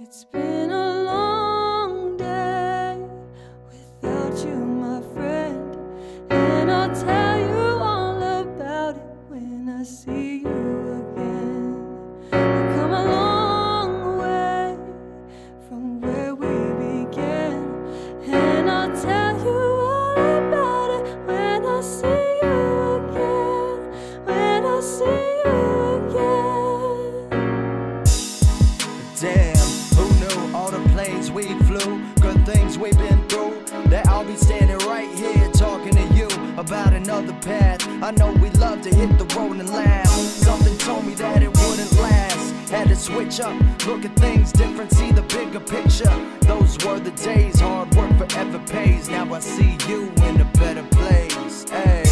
It's been a another path. I know we love to hit the road and laugh. Something told me that it wouldn't last. Had to switch up, look at things different, see the bigger picture. Those were the days, hard work forever pays. Now I see you in a better place. Hey.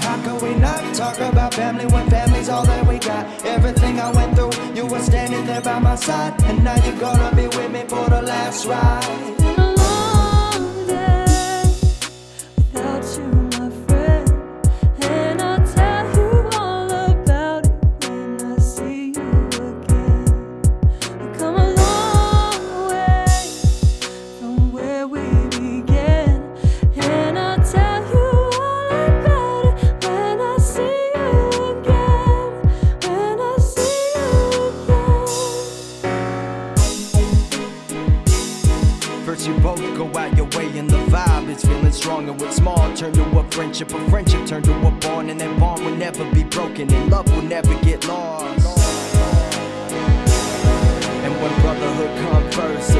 How can we not talk about family when family's all that we got? Everything I went through, you were standing there by my side. And now you're gonna be with me for the last ride. You both go out your way and the vibe is feeling stronger with small turn to a friendship, a friendship turn to a bond and that bond will never be broken and love will never get lost. And when brotherhood come first,